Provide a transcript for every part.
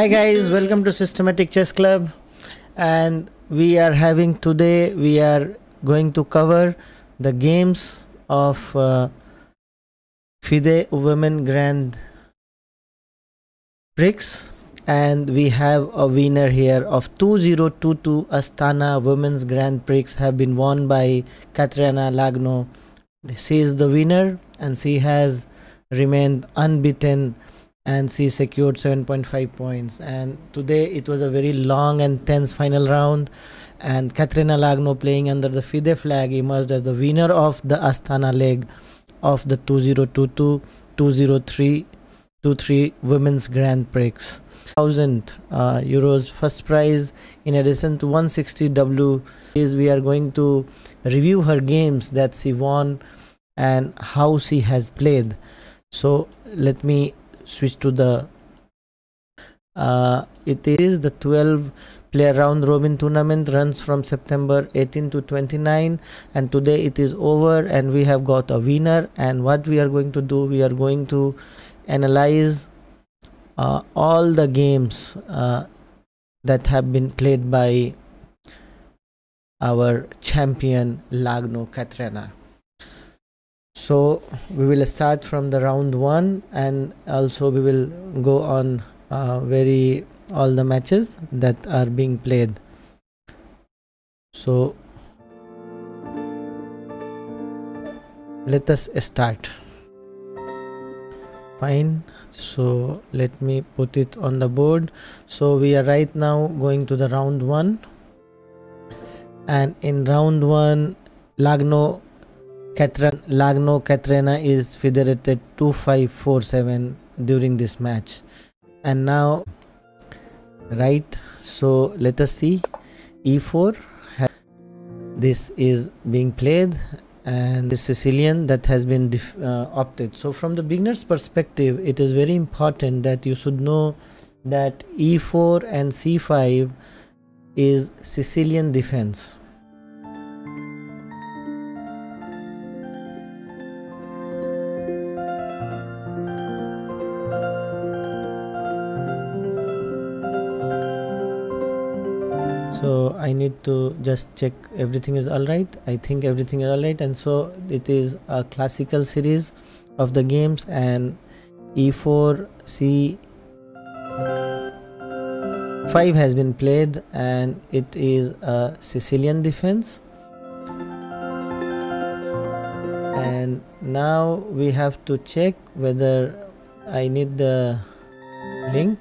Hi guys, welcome to Systematic Chess Club. And we are having today we are going to cover the games of uh, FIDE Women Grand Prix. And we have a winner here of 2022 Astana Women's Grand Prix have been won by Kateryna Lagno. She is the winner and she has remained unbeaten and she secured 7.5 points. And today it was a very long and tense final round. And Kateryna Lagno playing under the FIDE flag emerged as the winner of the Astana leg of the 2022 203 23 women's grand prix. 1000 uh, euros first prize. In addition to 160w is we are going to review her games that she won and how she has played. So let me switch to the uh, it is the 12 player round robin tournament runs from september 18 to 29 and today it is over and we have got a winner and what we are going to do we are going to analyze uh, all the games uh, that have been played by our champion Lagno Katrina so we will start from the round one and also we will go on uh, very all the matches that are being played. So let us start. Fine. So let me put it on the board. So we are right now going to the round one. And in round one lagno Catherine Lagno Katrina is federated 2547 during this match. And now right so let us see. E4 this is being played and the Sicilian that has been uh, opted. So from the beginner's perspective it is very important that you should know that e4 and c5 is Sicilian defense so I need to just check everything is alright I think everything is alright and so it is a classical series of the games and e4 c 5 has been played and it is a Sicilian defense. And now we have to check whether I need the link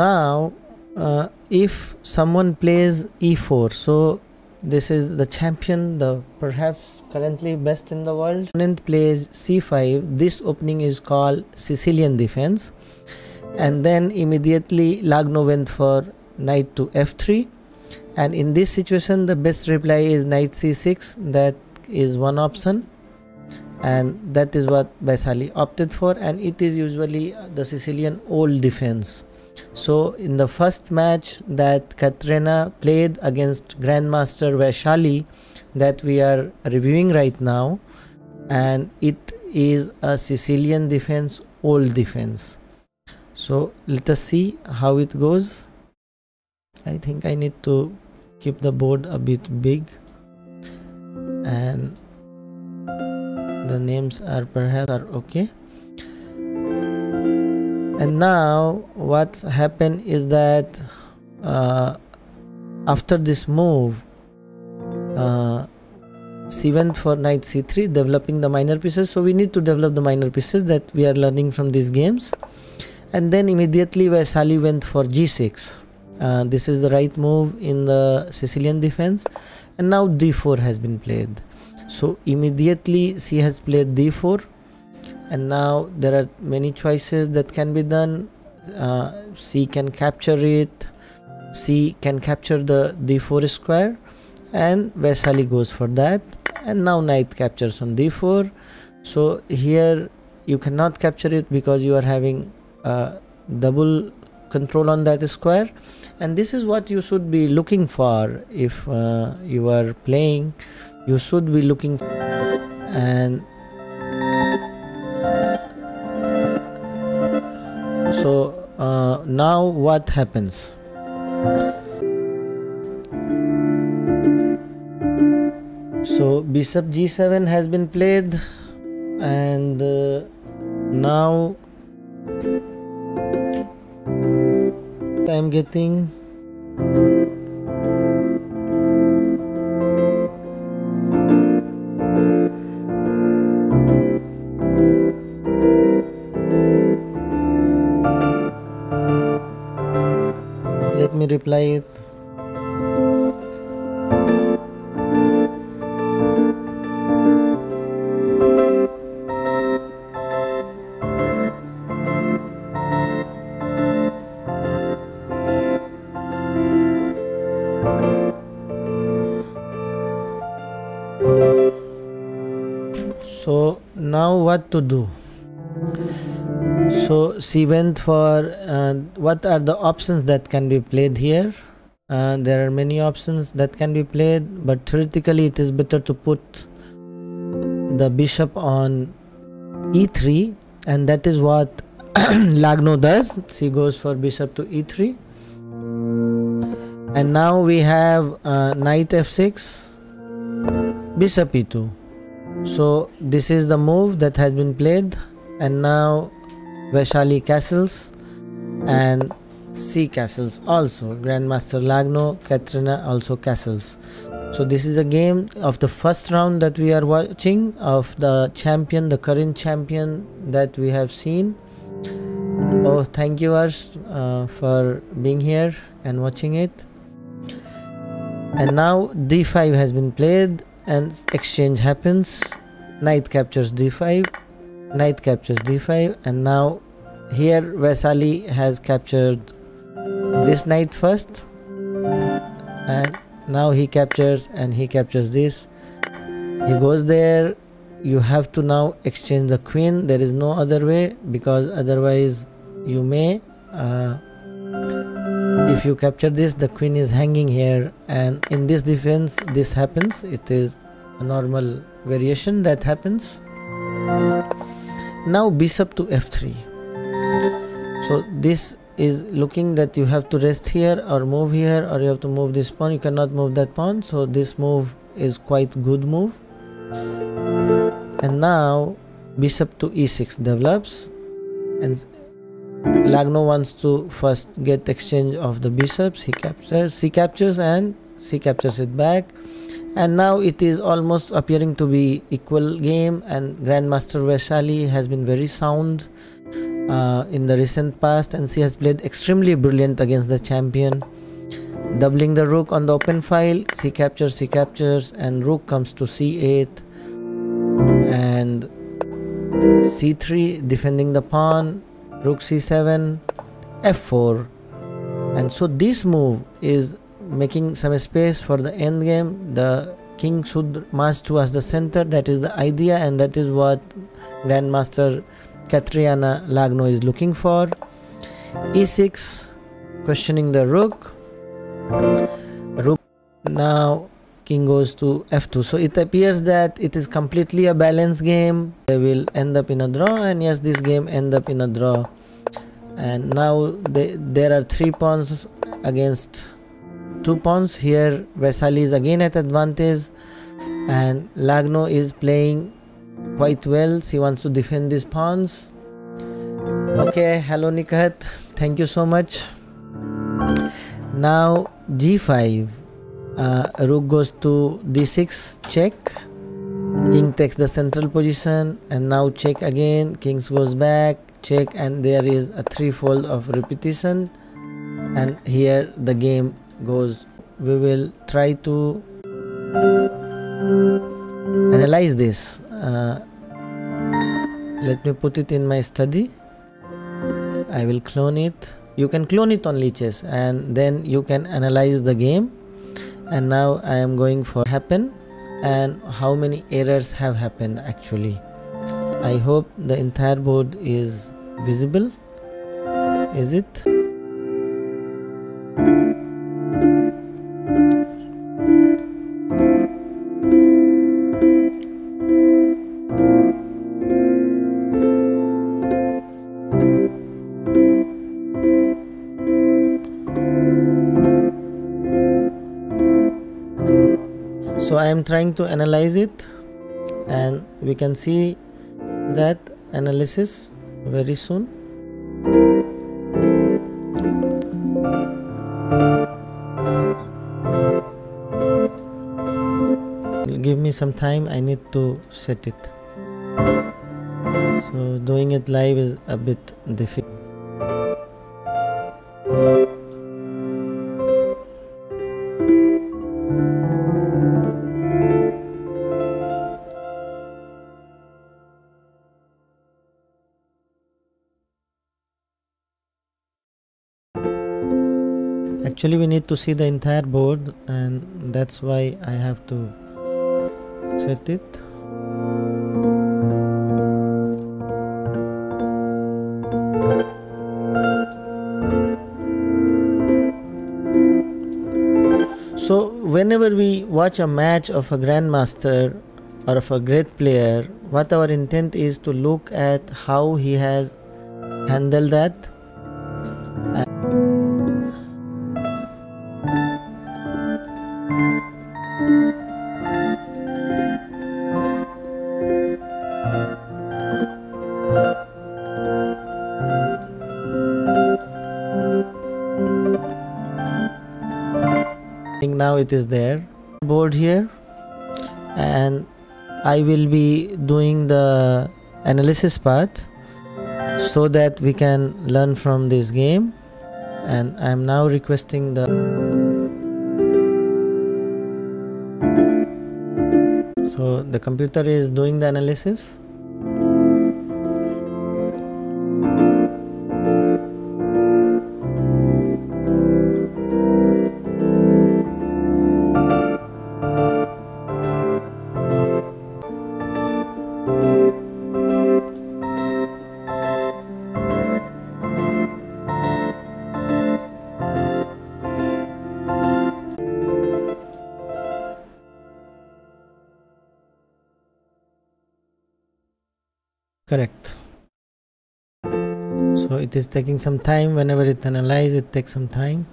now uh, if someone plays e4 so this is the champion the perhaps currently best in the world. Opponent plays c5 this opening is called sicilian defense. And then immediately lagno went for knight to f3 and in this situation the best reply is knight c6 that is one option. And that is what Vaishali opted for. And it is usually the Sicilian old defense so in the first match that Katrina played against Grandmaster Vaishali that we are reviewing right now and it is a Sicilian defense old defense. So let us see how it goes. I think I need to keep the board a bit big. And the names are perhaps are okay and now what's happened is that uh, after this move uh, c went for knight c3 developing the minor pieces. So we need to develop the minor pieces that we are learning from these games. And then immediately Vaishali went for g6 uh, this is the right move in the Sicilian defense. And now d4 has been played. So immediately she has played d4 and now there are many choices that can be done. Uh, c can capture it. C can capture the d4 square. And Vaishali goes for that. And now knight captures on d4 so here you cannot capture it because you are having a double control on that square. And this is what you should be looking for if uh, you are playing. You should be looking and so uh, now what happens? So bishop g7 has been played and uh, now I'm getting reply it. So now what to do so she went for uh, what are the options that can be played here? Uh, there are many options that can be played but theoretically it is better to put the bishop on e3 and that is what Lagno does. She goes for bishop to e3 and now we have uh, knight f6 bishop e2 so this is the move that has been played and now Vaishali castles and C castles also. Grandmaster Lagno Katrina also castles. So this is a game of the first round that we are watching of the champion the current champion that we have seen. Oh thank you Arsh uh, for being here and watching it. And now d5 has been played and exchange happens. Knight captures d5 knight captures d5 and now here Vaishali has captured this knight first. And now he captures and he captures this. He goes there. You have to now exchange the queen. There is no other way because otherwise you may uh, if you capture this the queen is hanging here. And in this defense this happens. It is a normal variation that happens now bishop to f3 so this is looking that you have to rest here or move here or you have to move this pawn. You cannot move that pawn. So this move is quite good move. And now bishop to e6 develops. And Lagno wants to first get exchange of the bishops. He captures, he captures and she captures it back. And now it is almost appearing to be equal game and Grandmaster Vaishali has been very sound uh, in the recent past and she has played extremely brilliant against the champion. Doubling the rook on the open file, she captures, she captures and rook comes to c8 and c3 defending the pawn rook c7 f4 and so this move is making some space for the end game. The king should march towards the center. That is the idea and that is what grandmaster Catriona Lagno is looking for. E6 questioning the rook. Rook now king goes to f2 so it appears that it is completely a balanced game. They will end up in a draw and yes this game end up in a draw. And now they, there are three pawns against two pawns. Here Vaishali is again at advantage and Lagno is playing quite well. She wants to defend these pawns. Okay hello Nikat thank you so much. Now g5 uh, rook goes to d6 check. King takes the central position and now check again. Kings goes back. Check and there is a threefold of repetition. And here the game goes we will try to analyze this. Uh, let me put it in my study. I will clone it. You can clone it on lichess and then you can analyze the game. And now I am going for happen. And how many errors have happened actually? I hope the entire board is visible. Is it trying to analyze it and we can see that analysis very soon. Give me some time I need to set it. So doing it live is a bit difficult actually we need to see the entire board and that's why I have to set it. So whenever we watch a match of a grandmaster or of a great player what our intent is to look at how he has handled that now it is there board here. And I will be doing the analysis part so that we can learn from this game. And I am now requesting the so the computer is doing the analysis correct. So it is taking some time. Whenever it analyzes it takes some time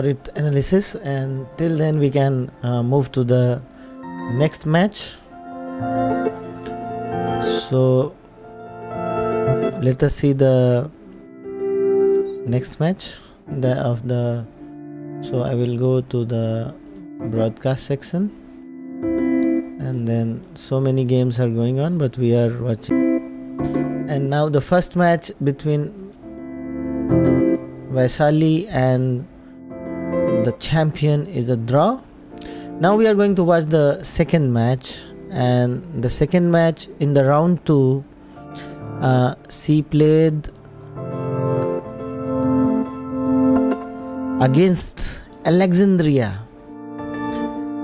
for analysis and till then we can uh, move to the next match. So let us see the next match the of the so i will go to the broadcast section. And then so many games are going on but we are watching. And now the first match between Vaishali and the champion is a draw. Now we are going to watch the second match and the second match in the round 2 uh, she played against Alexandria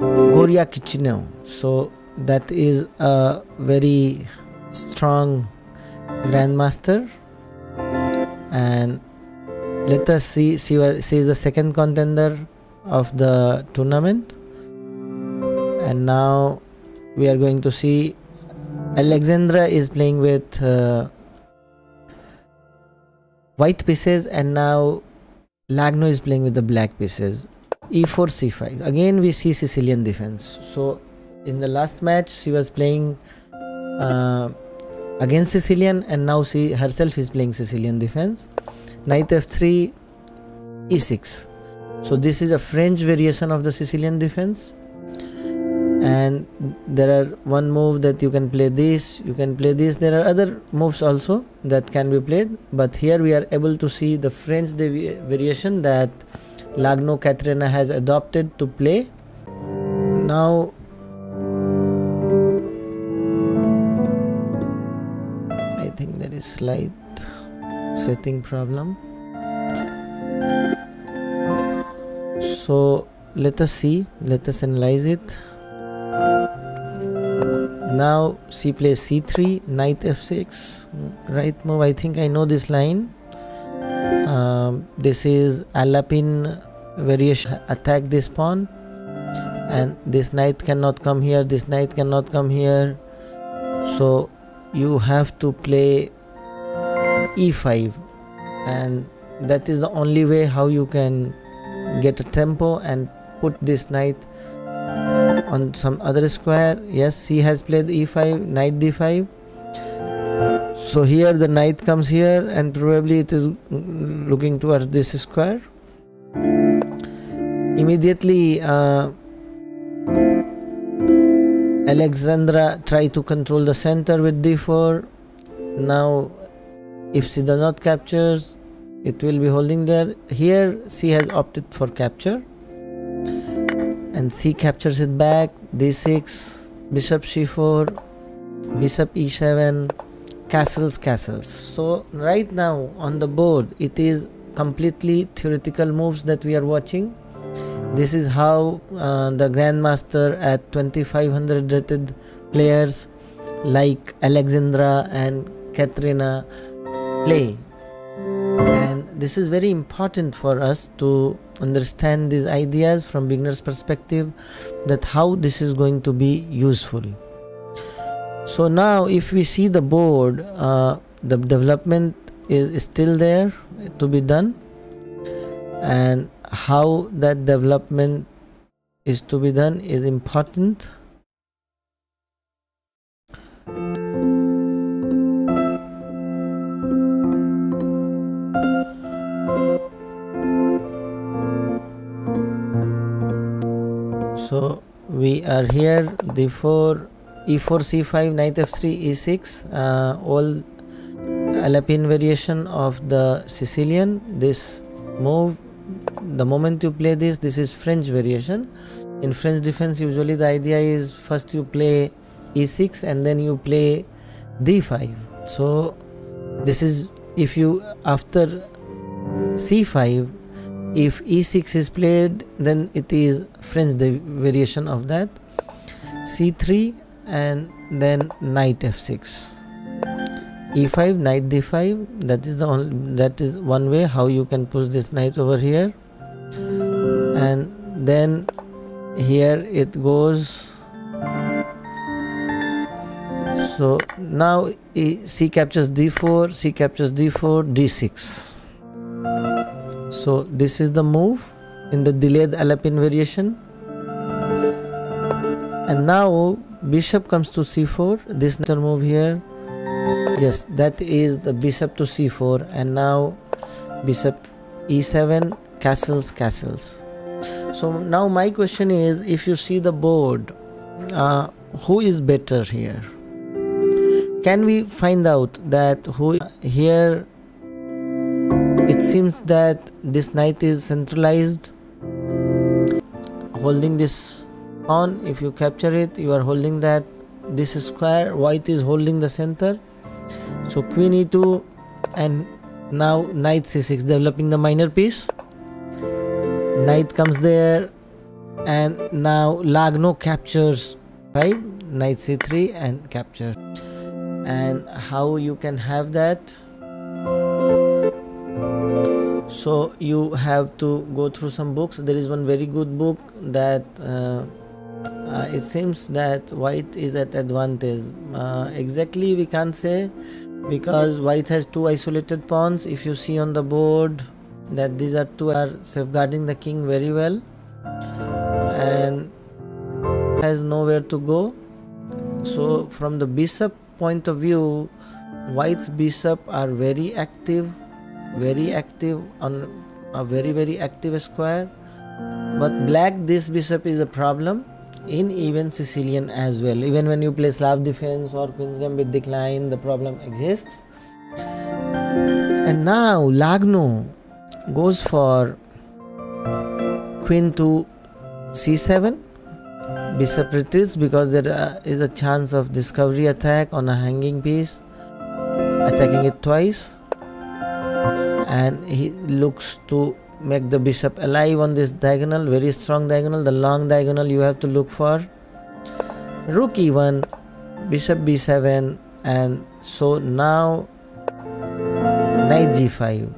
Goryachkina. So that is a very strong grandmaster and let us see see she is the second contender of the tournament. And now we are going to see Alexandra is playing with uh, white pieces and now Lagno is playing with the black pieces. E4 c5 again we see Sicilian defense. So in the last match she was playing uh, against Sicilian and now she herself is playing Sicilian defense knight f3 e6 so this is a french variation of the sicilian defense. And there are one move that you can play this you can play this. There are other moves also that can be played but here we are able to see the french variation that lagno catriona has adopted to play. Now i think there is slight setting problem. So let us see. Let us analyze it. Now c plays c3 knight f6 right move i think i know this line. Um, this is alapin variation attack this pawn. And this knight cannot come here this knight cannot come here. So you have to play e5 and that is the only way how you can get a tempo and put this knight on some other square. Yes he has played e5 knight d5 so here the knight comes here and probably it is looking towards this square. Immediately uh, Alexandra tried to control the center with d4 now if she does not captures it will be holding there. Here she has opted for capture. And c captures it back. D6 bishop c4 bishop e7 castles castles. So right now on the board it is completely theoretical moves that we are watching. This is how uh, the grandmaster at 2500 rated players like alexandra and katrina play. And this is very important for us to understand these ideas from beginners perspective that how this is going to be useful. So now if we see the board uh, the development is, is still there to be done and how that development is to be done is important so we are here d4 e4 c5 knight f3 e6 uh, all alapin variation of the sicilian. This move the moment you play this this is french variation. In french defense usually the idea is first you play e6 and then you play d5 so this is if you after c5 if e6 is played then it is french the variation of that. C3 and then knight f6 e5 knight d5 that is the only that is one way how you can push this knight over here. And then here it goes. So now c captures d4 c captures d4 d6 so this is the move in the delayed alapin variation. And now bishop comes to c4 this move here. Yes that is the bishop to c4 and now bishop e7 castles castles. So now my question is if you see the board uh, who is better here? Can we find out that who here it seems that this knight is centralized. Holding this on if you capture it you are holding that this square white is holding the center. So queen e2 and now knight c6 developing the minor piece. Knight comes there and now lagno captures 5 knight c3 and capture. And how you can have that so you have to go through some books. There is one very good book that uh, uh, it seems that white is at advantage. Uh, exactly we can't say because white has two isolated pawns. If you see on the board that these are two are safeguarding the king very well and has nowhere to go. So from the bishop point of view white's bishop are very active very active on a very very active square but black this bishop is a problem in even Sicilian as well. Even when you play Slav defense or Queen's Gambit decline, the problem exists. And now Lagno goes for Queen to c7. Bishop retreats because there uh, a chance of discovery attack on a hanging piece, attacking it twice. And he looks to make the bishop alive on this diagonal very strong diagonal the long diagonal you have to look for. Rook e1 bishop b7 and so now knight g5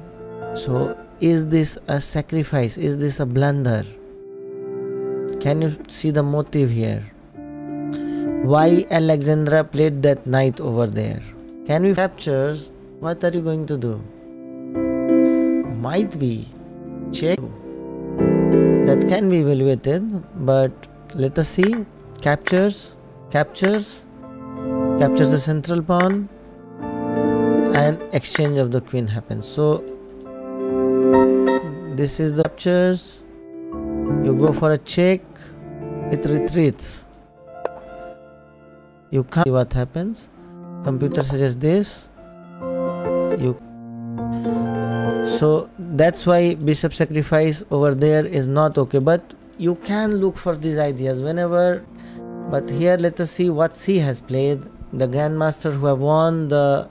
so is this a sacrifice? Is this a blunder? Can you see the motive here? Why alexandra played that knight over there? Can we capture? What are you going to do might be check that can be evaluated but let us see. Captures captures captures the central pawn and exchange of the queen happens. So this is the captures. You go for a check it retreats. You can't see what happens. Computer suggests this. You so that's why bishop sacrifice over there is not okay. But you can look for these ideas whenever. But here let us see what c has played. The grandmaster who have won the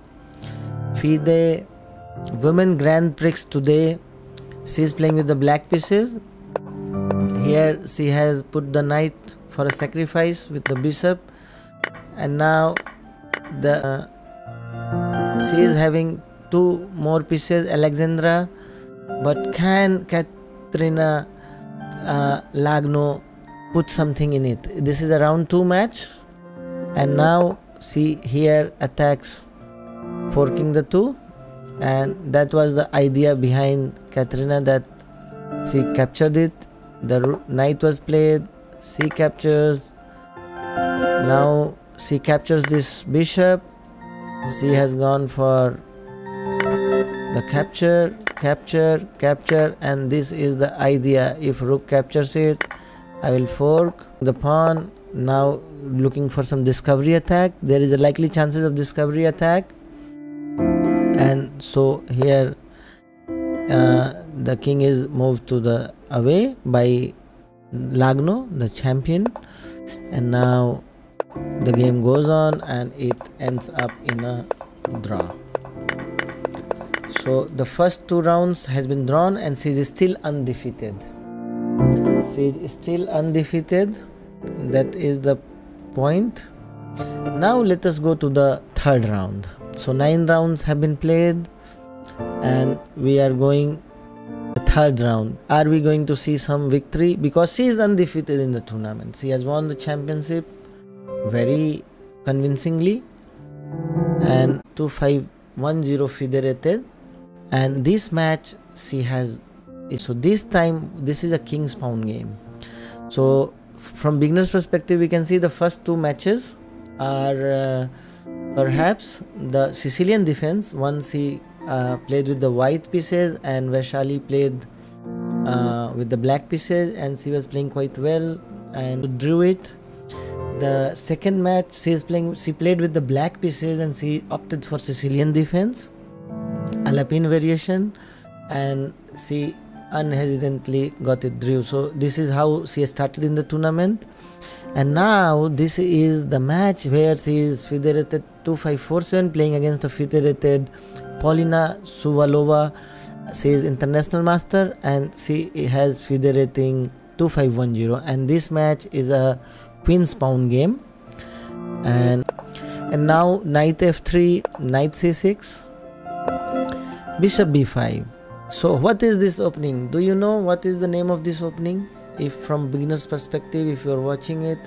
FIDE women grand prix today. She is playing with the black pieces. Here she has put the knight for a sacrifice with the bishop. And now the uh, she is having two more pieces Alexandra but can Kateryna uh, Lagno put something in it? This is a round 2 match and now see here attacks forking the 2 and that was the idea behind Kateryna that she captured it. The knight was played she captures. Now she captures this bishop. She has gone for the capture capture capture and this is the idea. If rook captures it i will fork the pawn. Now looking for some discovery attack. There is a likely chances of discovery attack. And so here uh, the king is moved to the away by Lagno the champion. And now the game goes on and it ends up in a draw so the first two rounds has been drawn and Siege is still undefeated. Siege is still undefeated. That is the point. Now let us go to the third round. So nine rounds have been played and we are going the third round. Are we going to see some victory? Because she is undefeated in the tournament. She has won the championship very convincingly and 2-5-1-0 federated and this match she has so this time this is a king's pawn game. So from beginner's perspective we can see the first two matches are uh, perhaps the Sicilian defense. Once he uh, played with the white pieces and Vaishali played uh, with the black pieces and she was playing quite well. And drew it the second match she is playing she played with the black pieces and she opted for Sicilian defense Alapin variation and she unhesitantly got it drew. So this is how she started in the tournament. And now this is the match where she is federated 2547 playing against the federated Polina Shuvalova. She is international master and she has federating 2510 and this match is a queen's pawn game and and now knight f3 knight c6 bishop b5 so what is this opening? Do you know what is the name of this opening? If from beginner's perspective if you're watching it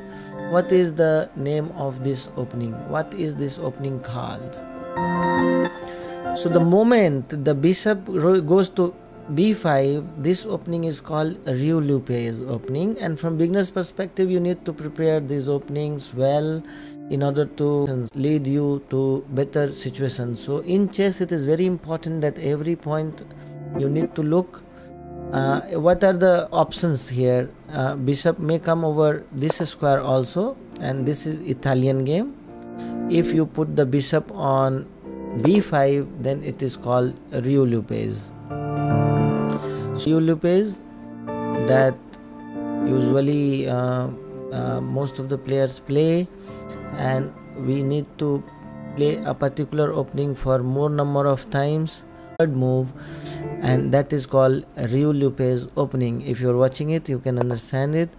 what is the name of this opening? What is this opening called? So the moment the bishop goes to b5 this opening is called Ruy Lopez opening. And from beginner's perspective you need to prepare these openings well in order to lead you to better situations. So in chess it is very important that every point you need to look uh, what are the options here? Uh, bishop may come over this square also and this is Italian game. If you put the bishop on b5 then it is called Ruy Lopez Riulupes that usually uh, uh, most of the players play and we need to play a particular opening for more number of times. Third move and that is called Ruy Lopez opening. If you're watching it you can understand it.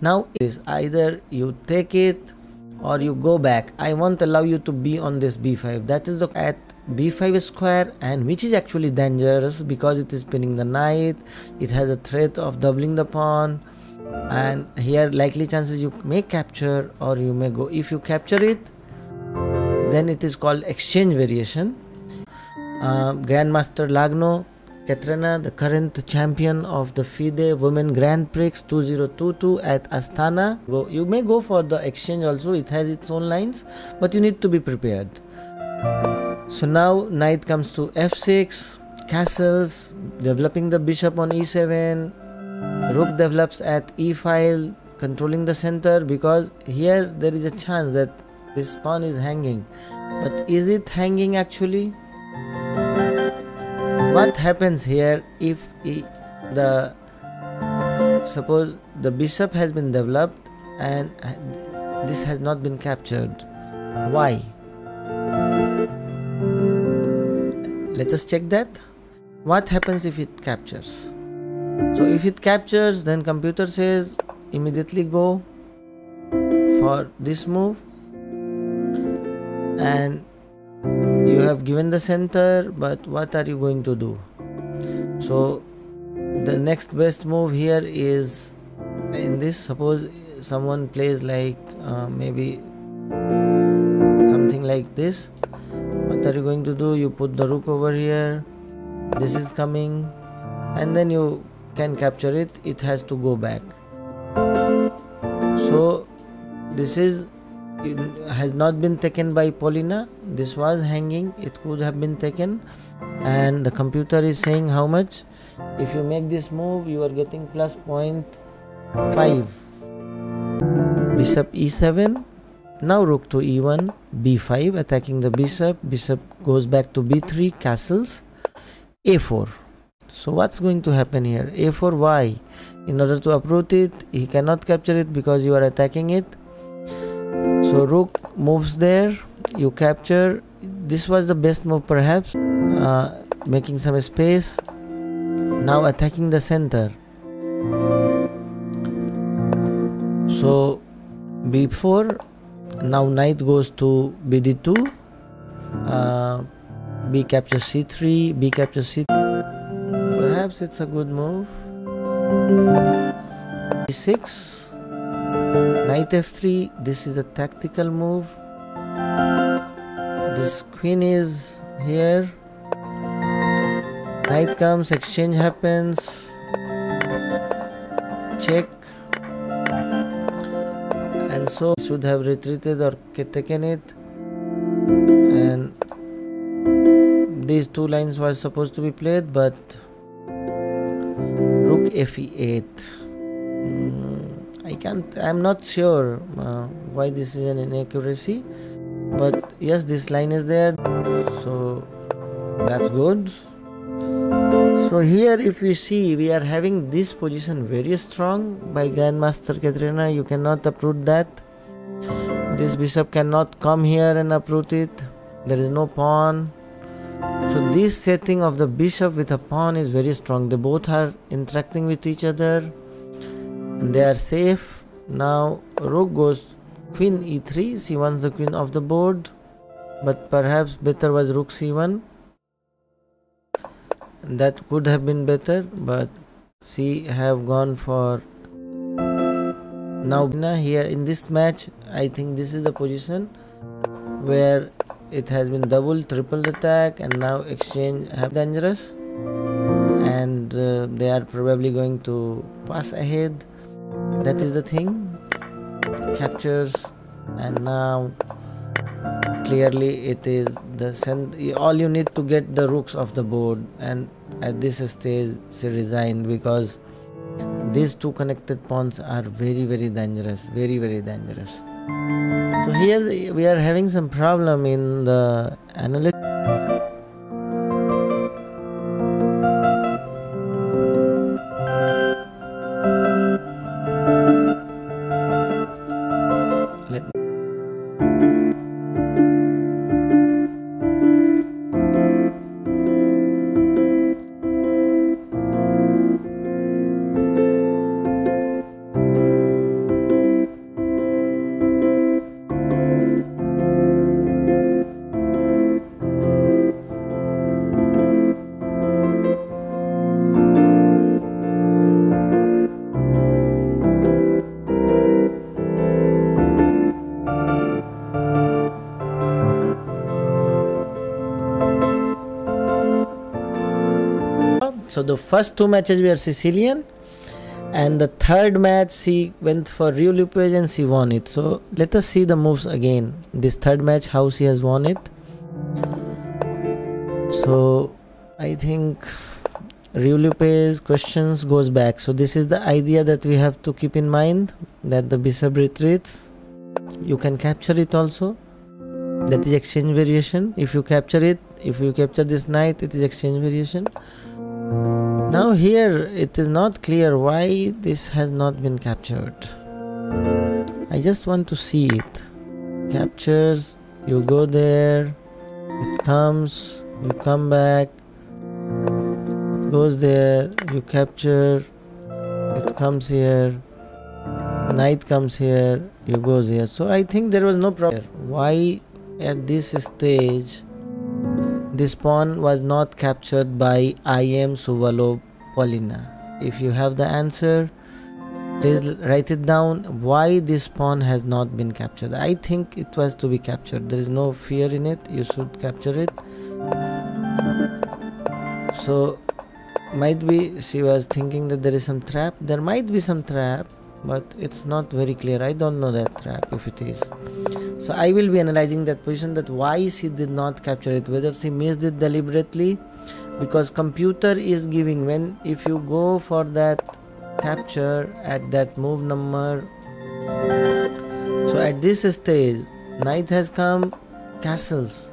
Now is either you take it or you go back. I won't allow you to be on this b5 that is the at b5 square and which is actually dangerous because it is pinning the knight it has a threat of doubling the pawn and here likely chances you may capture or you may go if you capture it then it is called exchange variation uh, grandmaster lagno Kateryna, the current champion of the FIDE Women Grand Prix 2022 at Astana. go, You may go for the exchange also, it has its own lines, but you need to be prepared. So now knight comes to f6, castles, developing the bishop on e7, rook develops at e file, controlling the center because here there is a chance that this pawn is hanging. But is it hanging actually? what happens here if he, the suppose the bishop has been developed and this has not been captured why let us check that what happens if it captures so if it captures then computer says immediately go for this move. And you have given the center but what are you going to do? So the next best move here is in this. Suppose someone plays like uh, maybe something like this. What are you going to do? You put the rook over here. This is coming. And then you can capture it it has to go back so this is has not been taken by Polina. This was hanging, it could have been taken, and the computer is saying how much. If you make this move, you are getting plus 0.5. Bishop e7. Now rook to e1, b5, attacking the bishop. Bishop goes back to b3, castles, a4. So what's going to happen here? a4, why? In order to uproot it, he cannot capture it because you are attacking it. So rook moves there. You capture. This was the best move perhaps. Uh, making some space. Now attacking the center. So b4 now knight goes to bd2 uh, b captures c3 b captures c perhaps it's a good move. B6 knight f3 this is a tactical move. This queen is here. Knight comes exchange happens. Check. And so should have retreated or taken it. And these two lines were supposed to be played but rook fe8 I can't I'm not sure uh, why this is an inaccuracy but yes this line is there so that's good. So here if we see we are having this position very strong by Grandmaster Kateryna you cannot uproot that. This bishop cannot come here and uproot it. There is no pawn so this setting of the bishop with a pawn is very strong. They both are interacting with each other they are safe. Now rook goes queen e3 c1 the queen of the board but perhaps better was rook c1 that could have been better but c have gone for now here in this match i think this is the position where it has been double triple attack and now exchange have dangerous. And uh, they are probably going to pass ahead. That is the thing. Captures and now clearly it is the send all you need to get the rooks off the board. And at this stage she resigned because these two connected pawns are very very dangerous. Very very dangerous so here we are having some problem in the analysis So the first two matches were Sicilian, and the third match she went for Ruy Lopez and she won it. So let us see the moves again. This third match, how she has won it. So I think Ruy Lopez questions goes back. So this is the idea that we have to keep in mind that the bishop retreats. You can capture it also. That is exchange variation. If you capture it, if you capture this knight, it is exchange variation now here it is not clear why this has not been captured. I just want to see it. Captures, you go there, it comes, you come back, it goes there, you capture, it comes here, knight comes here, you goes here. So I think there was no problem. Why at this stage this pawn was not captured by IM Shuvalova Polina. If you have the answer, please write it down why this pawn has not been captured. I think it was to be captured. There is no fear in it. You should capture it. So might be she was thinking that there is some trap. There might be some trap but it's not very clear. I don't know that trap if it is. So i will be analyzing that position that why she did not capture it whether she missed it deliberately because computer is giving. When if you go for that capture at that move number so at this stage knight has come castles.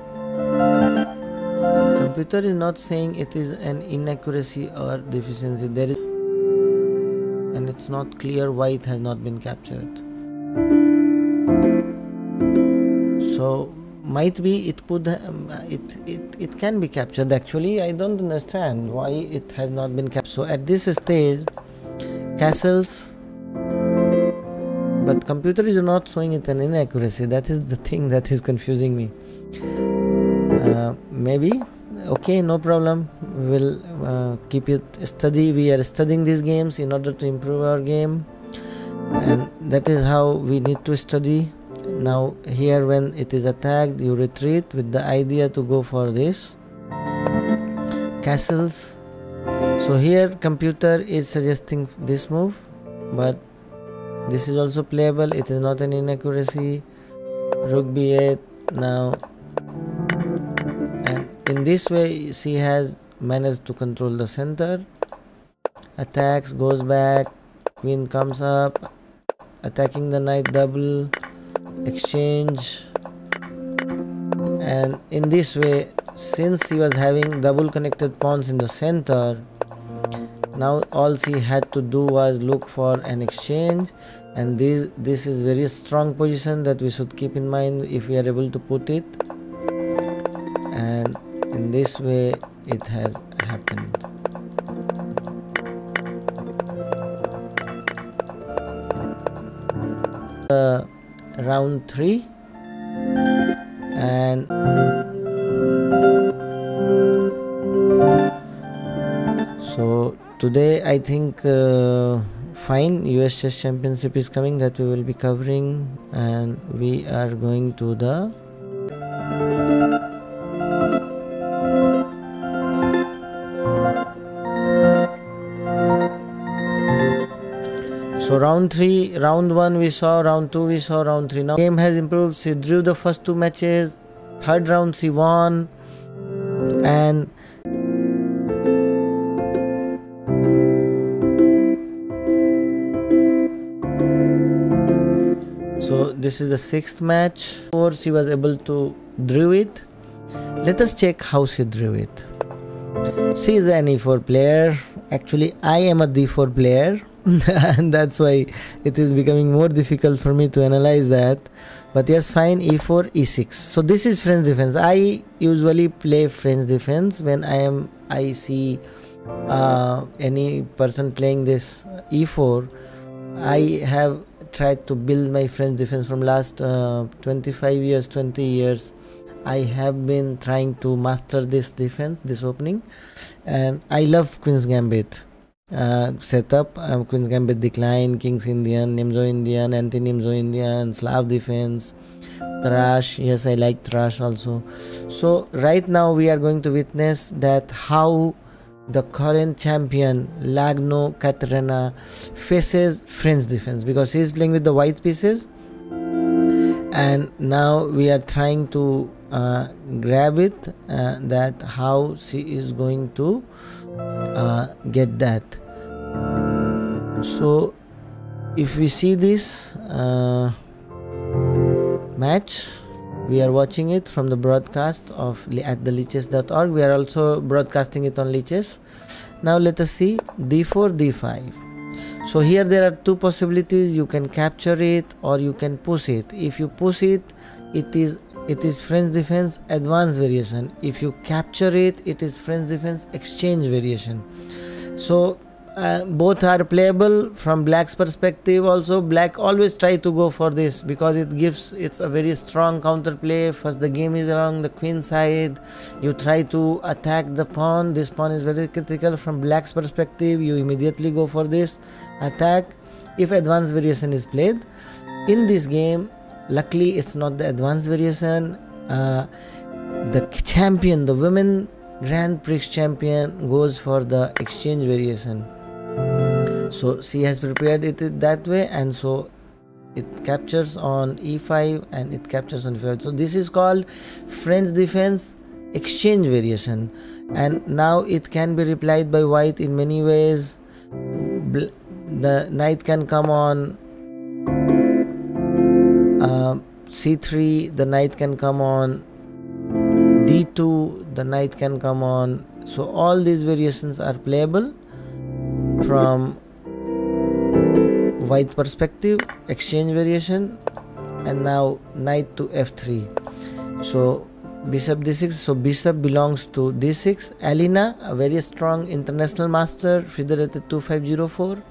Computer is not saying it is an inaccuracy or deficiency. There is and it's not clear why it has not been captured. So might be it could um, it, it it can be captured. Actually i don't understand why it has not been captured so at this stage castles but computer is not showing it an inaccuracy. That is the thing that is confusing me. Uh, maybe okay no problem. We will uh, keep it study we are studying these games in order to improve our game. And that is how we need to study. Now here when it is attacked you retreat with the idea to go for this. Castles. So here computer is suggesting this move but this is also playable. It is not an inaccuracy. Rook b8 now in this way she has managed to control the center. Attacks goes back queen comes up attacking the knight double exchange. And in this way since she was having double connected pawns in the center now all she had to do was look for an exchange. And this this is very strong position that we should keep in mind if we are able to put it. And in this way it has happened. Uh, round 3 and so today i think uh, fine us chess championship is coming that we will be covering and we are going to the round 3 round 1 we saw round 2 we saw round 3 now game has improved. She drew the first two matches. Third round she won. And so this is the sixth match. Or she was able to drew it. Let us check how she drew it. She is an e4 player. Actually i am a d4 player and that's why it is becoming more difficult for me to analyze that. But yes fine e4 e6 so this is french defense. I usually play french defense when i am i see uh, any person playing this e4 i have tried to build my french defense from last uh, 25 years 20 years. I have been trying to master this defense this opening. And i love queen's gambit uh, setup um, queen's gambit decline king's indian nimzo indian anti nimzo indian slav defense Tarrasch yes i like Tarrasch also. So right now we are going to witness that how the current champion Lagno Kateryna faces French defense because he is playing with the white pieces. And now we are trying to uh, grab it uh, that how she is going to uh, get that. So if we see this uh, match we are watching it from the broadcast of at the lichess.org we are also broadcasting it on lichess now let us see d4 d5 so here there are two possibilities. You can capture it or you can push it. If you push it it is it is French defense advanced variation. If you capture it it is French defense exchange variation. So uh, both are playable from black's perspective also. Black always try to go for this because it gives it's a very strong counter play first the game is along the queen side. You try to attack the pawn. This pawn is very critical from black's perspective. You immediately go for this attack if advanced variation is played. In this game luckily it's not the advanced variation. Uh, the champion the women grand prix champion goes for the exchange variation. So she has prepared it that way and so it captures on e5 and it captures on e5 so this is called french defense exchange variation. And now it can be replied by white in many ways. The knight can come on uh, c3 the knight can come on. D2 the knight can come on. So all these variations are playable from white perspective exchange variation and now knight to f3 so bishop d6 so bishop belongs to d6 alina a very strong international master federated 2504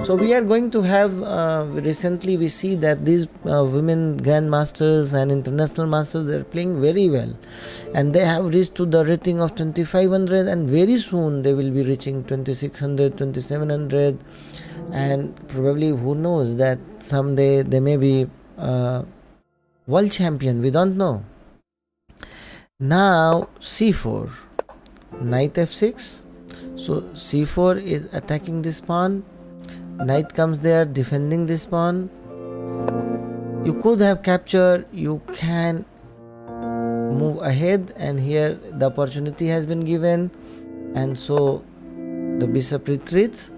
so we are going to have uh, recently we see that these uh, women grandmasters and international masters they are playing very well. And they have reached to the rating of 2500 and very soon they will be reaching 2600 2700 and probably who knows that someday they may be uh, world champion we don't know. Now c4 knight f6 so c4 is attacking this pawn knight comes there defending this pawn you could have captured you can move ahead and here the opportunity has been given and so the bishop retreats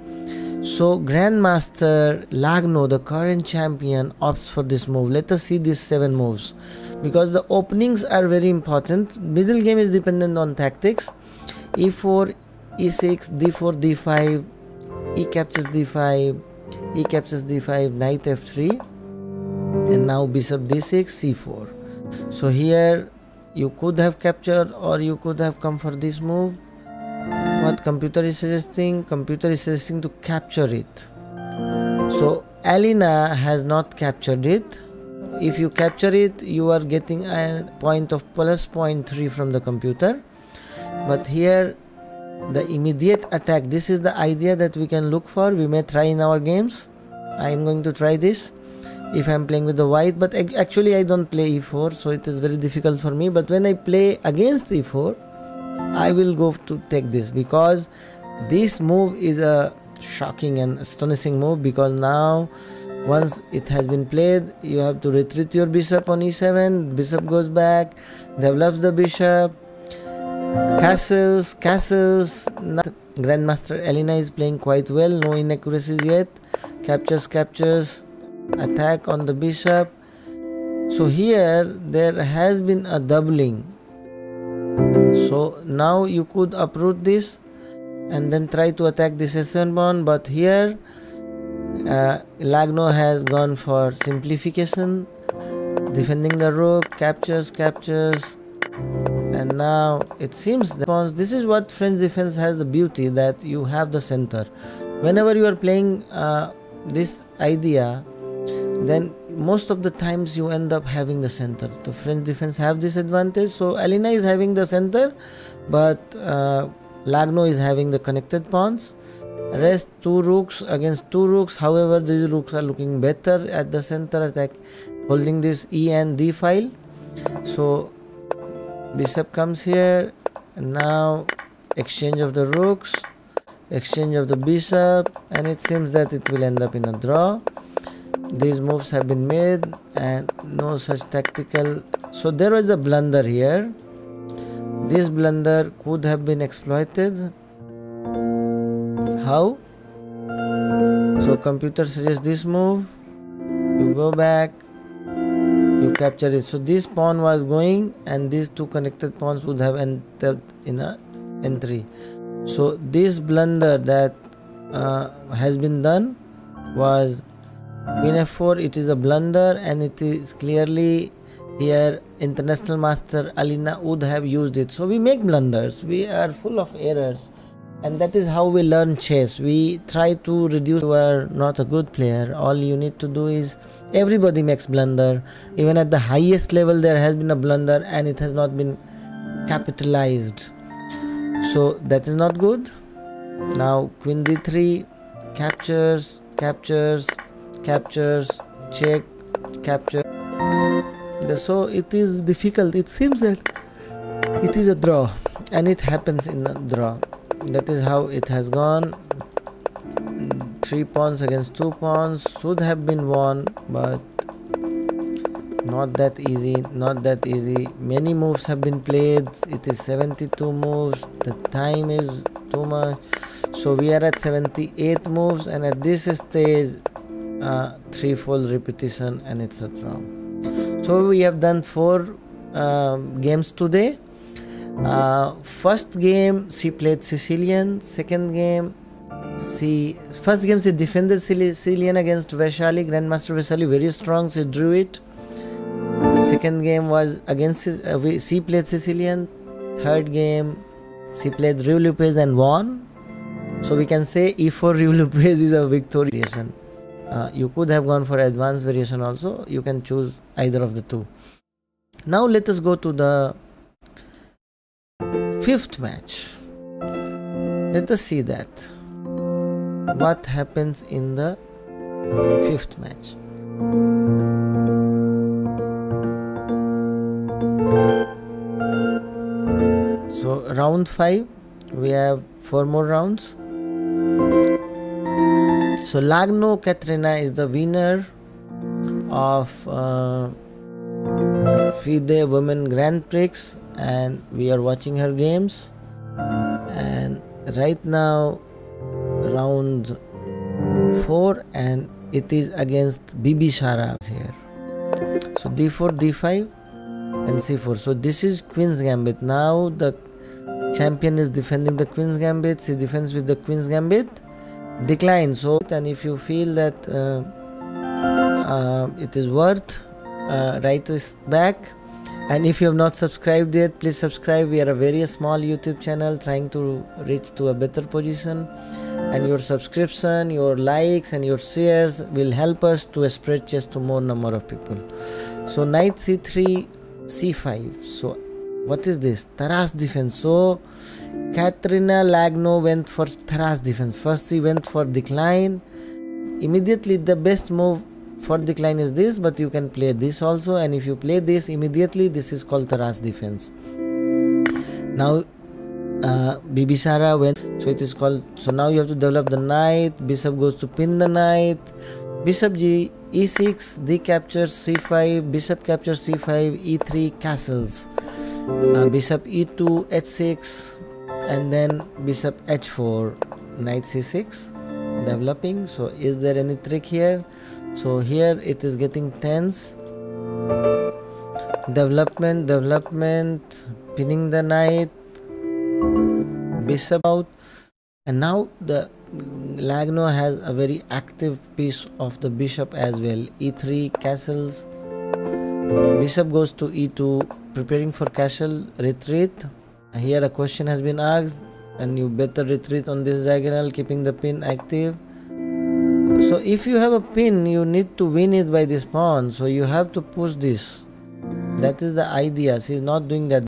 so Grandmaster Lagno, the current champion, opts for this move. Let us see these seven moves because the openings are very important. Middle game is dependent on tactics. E4, E6, D4, D5, E captures D5, E captures D5, Knight F3, and now Bishop D6, C4. So here you could have captured or you could have come for this move. What computer is suggesting? Computer is suggesting to capture it. So alina has not captured it. If you capture it you are getting a point of plus 0.3 from the computer. But here the immediate attack. This is the idea that we can look for. We may try in our games. I am going to try this if i'm playing with the white but actually i don't play e4 so it is very difficult for me. But when i play against e4 I will go to take this because this move is a shocking and astonishing move because now once it has been played you have to retreat your bishop on e7 bishop goes back develops the bishop castles castles. Grandmaster Elena is playing quite well. No inaccuracies yet. Captures captures. Attack on the bishop. So here there has been a doubling. So now you could uproot this and then try to attack this s7 pawn but here uh, Lagno has gone for simplification. Defending the rook captures captures and now it seems that this is what French defense has the beauty that you have the center. Whenever you are playing uh, this idea then most of the times you end up having the center. The French defense have this advantage. So Alina is having the center but uh, Lagno is having the connected pawns. Rest two rooks against two rooks. However these rooks are looking better at the center attack holding this e and d file. So bishop comes here and now exchange of the rooks exchange of the bishop and it seems that it will end up in a draw. These moves have been made and no such tactical so there was a blunder here. This blunder could have been exploited. How? So computer suggests this move. You go back you capture it. So this pawn was going and these two connected pawns would have entered in a entry so this blunder that uh, has been done was queen f4 it is a blunder and it is clearly here international master alina would have used it. So we make blunders. We are full of errors and that is how we learn chess. We try to reduce we are not a good player. All you need to do is everybody makes blunder. Even at the highest level there has been a blunder and it has not been capitalized. So that is not good. Now queen d3 captures captures captures check capture. So it is difficult. It seems that it is a draw and it happens in a draw that is how it has gone. Three pawns against two pawns should have been won but not that easy not that easy. Many moves have been played. It is 72 moves. The time is too much. So we are at 78 moves and at this stage uh, threefold repetition and etc so we have done four uh, games today uh, first game she played Sicilian. Second game she first game she defended Sicilian against Vaishali Grandmaster Vaishali very strong she drew it. Second game was against uh, she played Sicilian. Third game she played Ruy Lopez and won. So we can say e4 Ruy Lopez is a victory uh, you could have gone for advanced variation also. You can choose either of the two. Now let us go to the fifth match. Let us see that. What happens in the fifth match? So round 5 we have four more rounds. So Lagno Kateryna is the winner of uh, FIDE Women Grand Prix and we are watching her games. And right now round 4 and it is against Bibisara here. So d4 d5 and c4 so this is queen's gambit. Now the champion is defending the queen's gambit. She defends with the queen's gambit. Decline. So and if you feel that uh, uh, it is worth uh, write this back and if you have not subscribed yet please subscribe. We are a very small youtube channel trying to reach to a better position. And your subscription your likes and your shares will help us to spread chess to more number of people. So knight c3 c5 so what is this? Tarrasch defense. So Kateryna Lagno went for Tarrasch defense. First she went for decline. Immediately the best move for decline is this but you can play this also. And if you play this immediately this is called Tarrasch defense. Now uh, Bibisara went so it is called so now you have to develop the knight. Bishop goes to pin the knight. Bishop g e6 d captures c5 bishop captures c5 e3 castles. Uh, bishop e2 h6 and then bishop h4 knight c6 developing. So is there any trick here so here it is getting tense. Development development. Pinning the knight bishop out. And now the Lagno has a very active piece of the bishop as well. E3 castles. Bishop goes to e2 preparing for castle retreat. Here a question has been asked and you better retreat on this diagonal keeping the pin active so if you have a pin you need to win it by this pawn. So you have to push this. That is the idea. She is not doing that